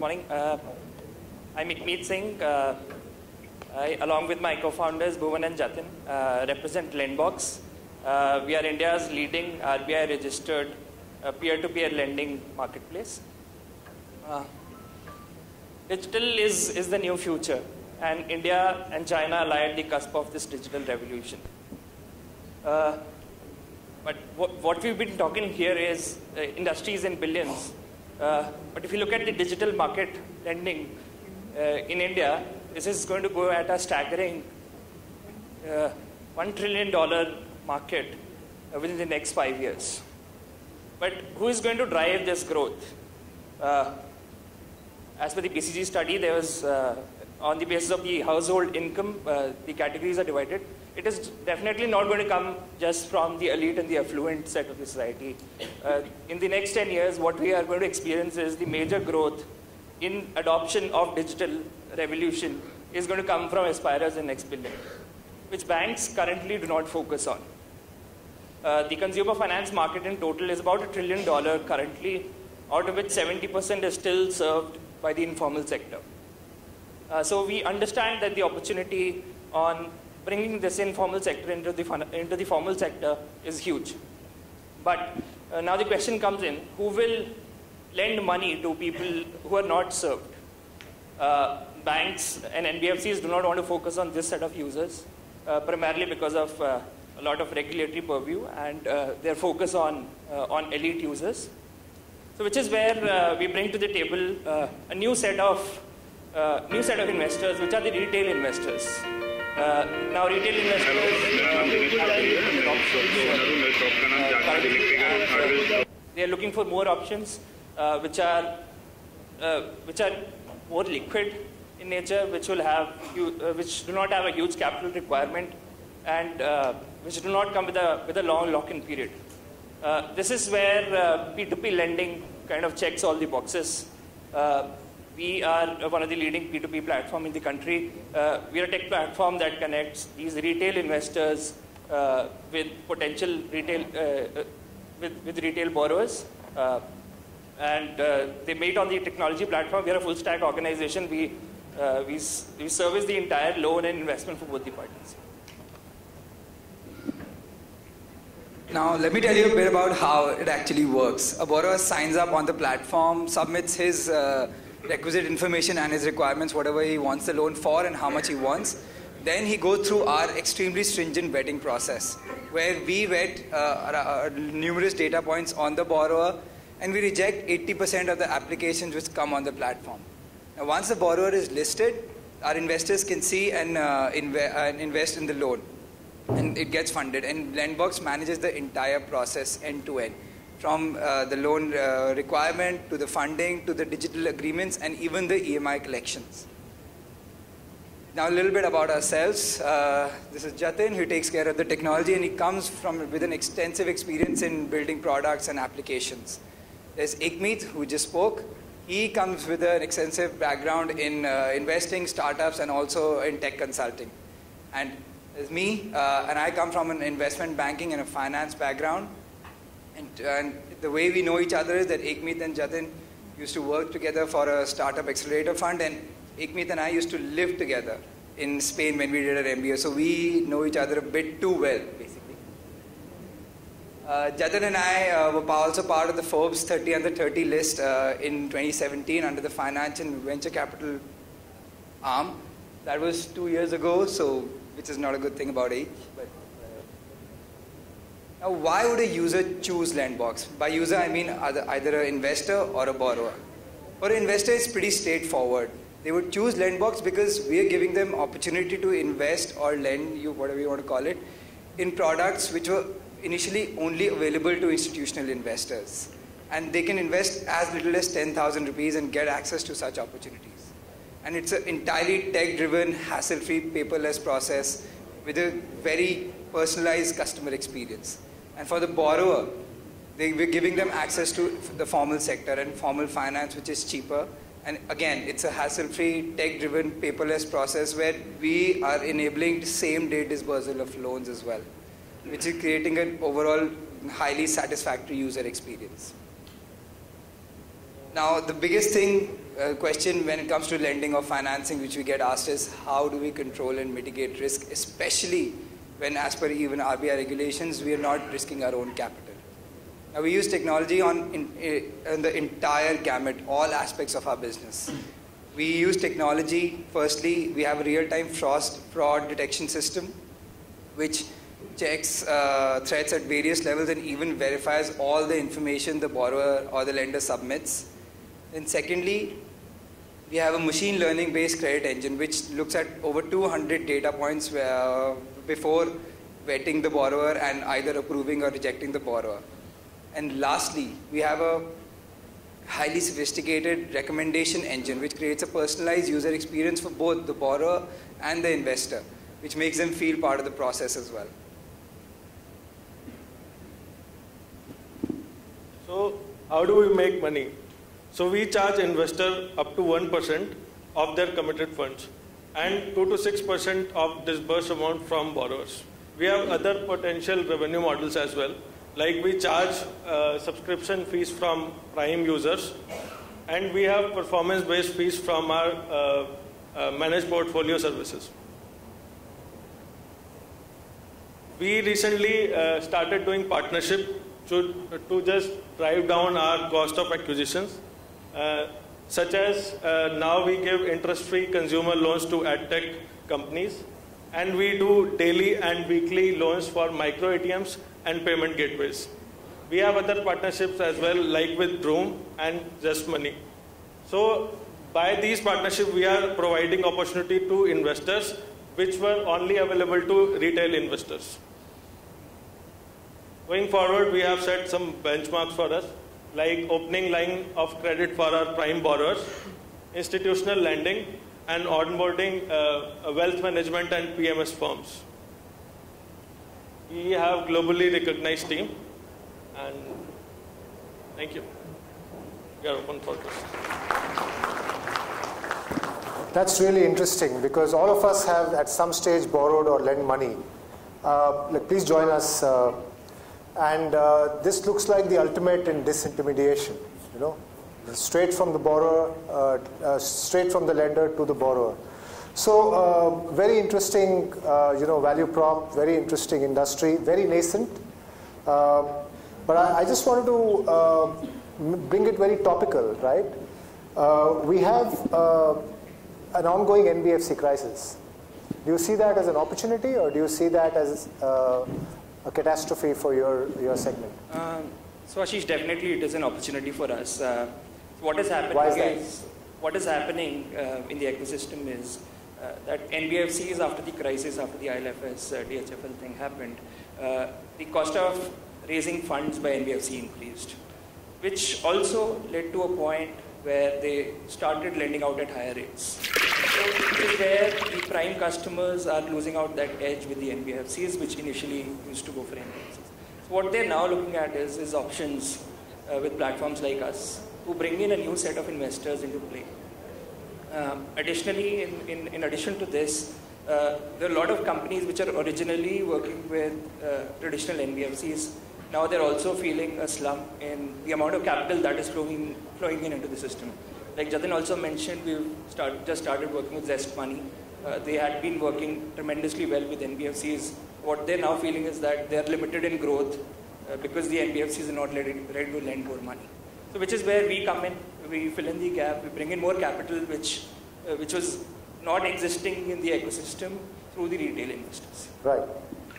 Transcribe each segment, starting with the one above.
morning. Uh, I'm Ikmeet Singh. Uh, I, along with my co-founders Bhuvan and Jatin, uh, represent Lendbox. Uh, we are India's leading RBI-registered uh, peer-to-peer lending marketplace. Uh, digital is, is the new future, and India and China lie at the cusp of this digital revolution. Uh, but what, what, we've been talking here is uh, industries in billions. Uh, but if you look at the digital market lending uh, in India, this is going to go at a staggering uh, $1 trillion market uh, within the next five years. But who is going to drive this growth? Uh, as per the BCG study, there was, on the basis of the household income, the categories are divided it is definitely not going to come just from the elite and the affluent set of the society. Uh, in the next 10 years, what we are going to experience is the major growth in adoption of digital revolution is going to come from aspirers and next billion, which banks currently do not focus on. Uh, the consumer finance market in total is about a trillion dollar currently, out of which 70% is still served by the informal sector. Uh, so we understand that the opportunity on bringing this informal sector into the, into the formal sector is huge. But uh, now the question comes in, who will lend money to people who are not served? Uh, banks and NBFCs do not want to focus on this set of users, uh, primarily because of uh, a lot of regulatory purview and uh, their focus on, uh, on elite users. So which is where we bring to the table a new set of new set of investors, which are the retail investors. Uh, now, retail investors uh, they are looking for more options, uh, which are uh, which are more liquid in nature, which will have uh, which do not have a huge capital requirement, and which do not come with a with a long lock-in period. this is where P2P lending kind of checks all the boxes. We are one of the leading P2P platform in the country. Uh, we are a tech platform that connects these retail investors uh, with potential retail, uh, uh with, with retail borrowers. Uh, and uh, they meet on the technology platform. We are a full stack organization. We, we, we service the entire loan and investment for both the parties. Now, let me tell you a bit about how it actually works. A borrower signs up on the platform, submits his requisite information and his requirements, whatever he wants the loan for and how much he wants. Then he goes through our extremely stringent vetting process, where we vet uh, uh, numerous data points on the borrower, and we reject 80% of the applications which come on the platform. Now, once the borrower is listed, our investors can see and, uh, uh, invest in the loan, and it gets funded. And Lendbox manages the entire process end to end from uh, the loan uh, requirement to the funding to the digital agreements and even the EMI collections. Now a little bit about ourselves. Uh, this is Jatin who takes care of the technology and he comes from with an extensive experience in building products and applications. There's Ikmeet who just spoke. He comes with an extensive background in uh, investing, startups and also in tech consulting. And there's me uh, and I come from an investment banking and a finance background. And, and, the way we know each other is that Ikmeet and Jatin used to work together for a startup accelerator fund, and Ikmeet and I used to live together in Spain when we did our MBA. So we know each other a bit too well, basically. Uh, Jatin and I uh, were also part of the Forbes 30 under 30 list uh, in 2017 under the finance and venture capital arm. That was two years ago, so which is not a good thing about age. But now, why would a user choose Lendbox? By user, I mean either an investor or a borrower. For an investor, it's pretty straightforward. They would choose Lendbox because we are giving them opportunity to invest or lend you, whatever you want to call it, in products which were initially only available to institutional investors. And they can invest as little as 10,000 rupees and get access to such opportunities. And it's an entirely tech-driven, hassle-free, paperless process with a very personalized customer experience. And for the borrower, they, we're giving them access to the formal sector and formal finance, which is cheaper. And again, it's a hassle-free, tech-driven, paperless process where we are enabling same-day disbursal of loans as well, which is creating an overall highly satisfactory user experience. Now, the biggest thing a question when it comes to lending or financing, which we get asked is how do we control and mitigate risk, especially when, as per even RBI regulations, we are not risking our own capital. Now, we use technology on, in, in the entire gamut, all aspects of our business. We use technology, firstly, we have a real-time fraud detection system, which checks uh, threats at various levels and even verifies all the information the borrower or the lender submits. And secondly, we have a machine learning based credit engine which looks at over 200 data points where, before vetting the borrower and either approving or rejecting the borrower. And lastly, we have a highly sophisticated recommendation engine which creates a personalized user experience for both the borrower and the investor, which makes them feel part of the process as well. So how do we make money? So we charge investor up to 1% of their committed funds and 2 to 6% of disbursed amount from borrowers. We have other potential revenue models as well. Like we charge uh, subscription fees from Prime users and we have performance-based fees from our uh, uh, managed portfolio services. We recently uh, started doing partnership to, to just drive down our cost of acquisitions uh, such as uh, now we give interest-free consumer loans to adtech companies and we do daily and weekly loans for micro ATMs and payment gateways. We have other partnerships as well like with Broom and Zest Money. So by these partnerships we are providing opportunity to investors which were only available to retail investors. Going forward we have set some benchmarks for us like opening line of credit for our prime borrowers, institutional lending, and onboarding uh, wealth management and PMS firms. We have globally recognized team, and thank you. We are open for questions. That's really interesting because all of us have at some stage borrowed or lent money. Uh, like, please join us. Uh, and uh, this looks like the ultimate in disintermediation, you know, straight from the borrower, uh, uh, straight from the lender to the borrower. So uh, very interesting, uh, you know, value prop, very interesting industry, very nascent. Uh, but I, I, just wanted to bring it very topical, right? we have an ongoing NBFC crisis. Do you see that as an opportunity or do you see that as a catastrophe for your, your segment? Um, so Ashish, definitely it is an opportunity for us. Uh, what is happening Why is, is what is happening uh, in the ecosystem is uh, that NBFCs after the crisis, after the ILFS, uh, DHFL thing happened, uh, the cost of raising funds by NBFC increased, which also led to a point where they started lending out at higher rates. So it is where the prime customers are losing out that edge with the NBFCs, which initially used to go for NBFCs. So what they're now looking at is, is options uh, with platforms like us, who bring in a new set of investors into play. Um, additionally, in, in, in, addition to this, uh, there are a lot of companies which are originally working with uh, traditional NBFCs now they're also feeling a slump in the amount of capital that is flowing, flowing in into the system. Like Jatin also mentioned, we've start, just started working with Zest Money. Uh, they had been working tremendously well with NBFCs. What they're now feeling is that they're limited in growth uh, because the NBFCs are not ready, ready to lend more money. So which is where we come in, we fill in the gap, we bring in more capital which, uh, which was not existing in the ecosystem through the retail investors. Right.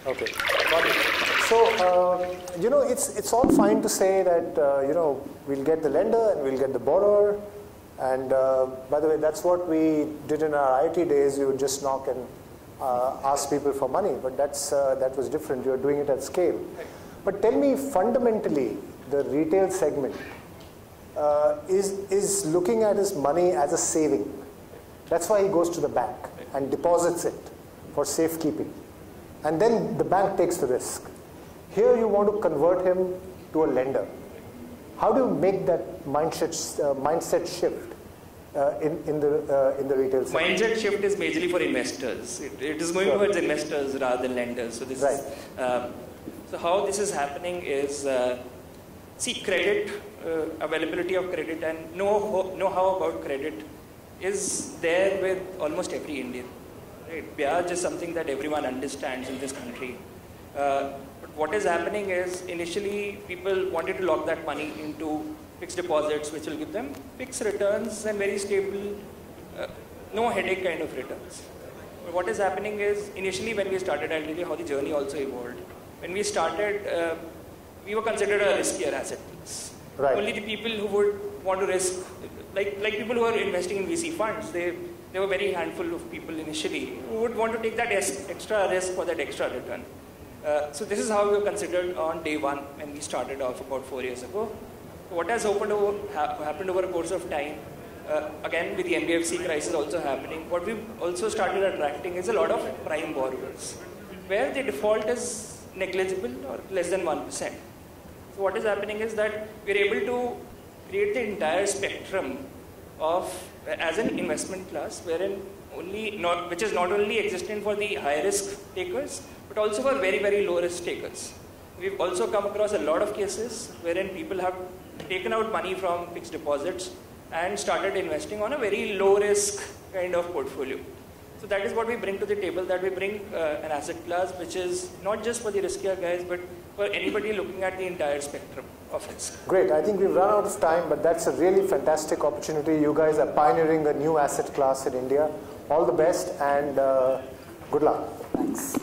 Okay. So, uh, you know, it's, it's all fine to say that, uh, you know, we'll get the lender and we'll get the borrower. And uh, by the way, that's what we did in our IT days. We would just knock and uh, ask people for money. But that's, uh, that was different. You're doing it at scale. But tell me, fundamentally, the retail segment uh, is, is looking at his money as a saving. That's why he goes to the bank and deposits it for safekeeping and then the bank takes the risk. Here you want to convert him to a lender. How do you make that mindset, uh, mindset shift uh, in, in, the, uh, in the retail sector? Mindset shift is majorly for investors. it, it is going sure. towards investors rather than lenders. So, this right. Is, um, so how this is happening is, uh, see credit, uh, availability of credit and know, know how about credit is there with almost every Indian. Right? Biyaj is something that everyone understands in this country. What is happening is initially people wanted to lock that money into fixed deposits which will give them fixed returns and very stable, uh, no headache kind of returns. But what is happening is initially when we started, I'll tell you how the journey also evolved. When we started, uh, we were considered a riskier asset class. Right. Only the people who would want to risk, like, like people who are investing in VC funds, they, they were very handful of people initially who would want to take that extra risk for that extra return. Uh, so this is how we were considered on day one when we started off about four years ago. What has opened over, ha- happened over a course of time, uh, again with the NBFC crisis also happening, what we've also started attracting is a lot of prime borrowers, where the default is negligible or less than 1%. So what is happening is that we're able to create the entire spectrum of as an investment class wherein only not which is not only existent for the high risk takers but also for very very low risk takers. We've also come across a lot of cases wherein people have taken out money from fixed deposits and started investing on a very low risk kind of portfolio. So that is what we bring to the table, that we bring uh, an asset class which is not just for the riskier guys, but for anybody looking at the entire spectrum of risk. Great. I think we've run out of time, but that's a really fantastic opportunity. You guys are pioneering a new asset class in India. All the best and uh, good luck. Thanks.